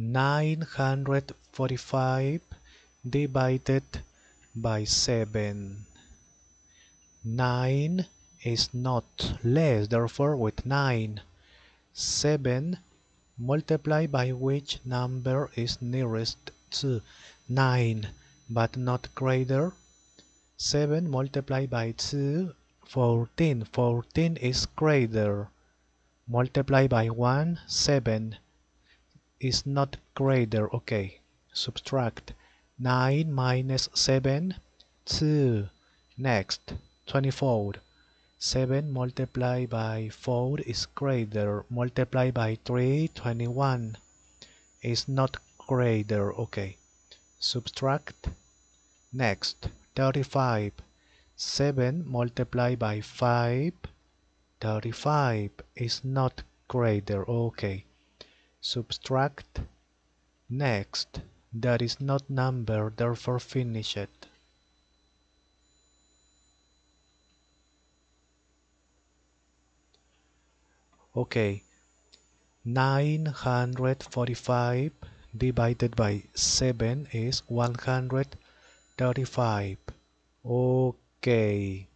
945 divided by 7. 9 is not less, therefore with 9. 7 multiplied by which number is nearest to 9 but not greater. 7 multiplied by 2, 14. 14 is greater. Multiply by 1, 7 is not greater. Okay, subtract 9 minus 7, 2. Next, 24. 7 multiplied by 4 is greater. Multiply by 3, 21 is not greater. Okay, subtract. Next, 35. 7 multiplied by 5, 35 is not greater. Okay, subtract. Next that is not number therefore finish it. Okay. 945 divided by 7 is 135 okay